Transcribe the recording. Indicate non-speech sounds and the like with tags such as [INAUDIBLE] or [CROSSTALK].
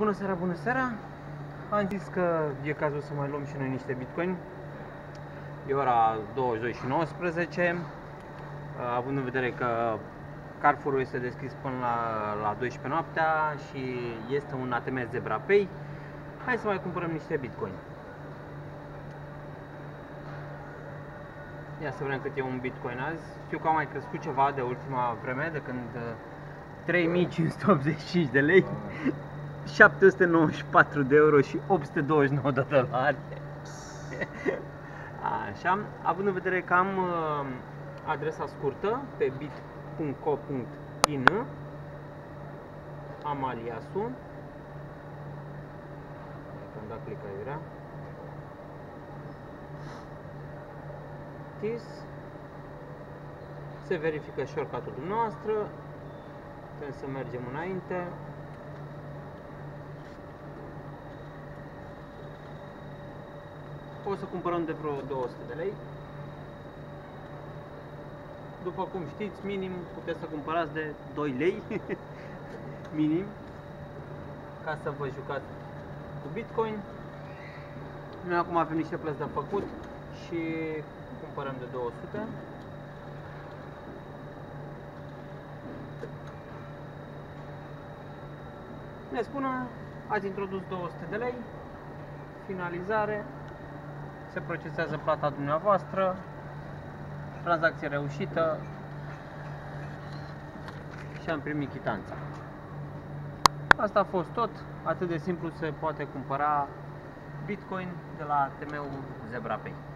Bună seara, bună seara! Am zis că e cazul să mai luăm și noi niște bitcoin. E ora 22 și 19, având în vedere că Carrefour este deschis până la, la 12 noaptea și este un ATM Zebra Pay. Hai să mai cumpărăm niște bitcoin. Ia să vedem cât e un bitcoin azi. Știu că a mai crescut ceva de ultima vreme, de când 3585 de lei. 794 de euro și 829 de dolari. [LAUGHS] Așa, având în vedere că am uh, adresa scurtă pe bit.co.in am aliasul. Am dat click aiurea TIS se verifică shortcut-ul dumneavoastră. Trebuie să mergem înainte o să cumpărăm de vreo 200 de lei. După cum știți, minim puteți să cumpărați de 2 lei, [LAUGHS] minim, ca să vă jucați cu Bitcoin. Noi acum avem niște plăți de făcut și cumpărăm de 200. Ne spună, ați introdus 200 de lei, finalizare, se procesează plata dumneavoastră, tranzacție reușită și am primit chitanța. Asta a fost tot, atât de simplu se poate cumpăra Bitcoin de la ATM-ul ZebraPay.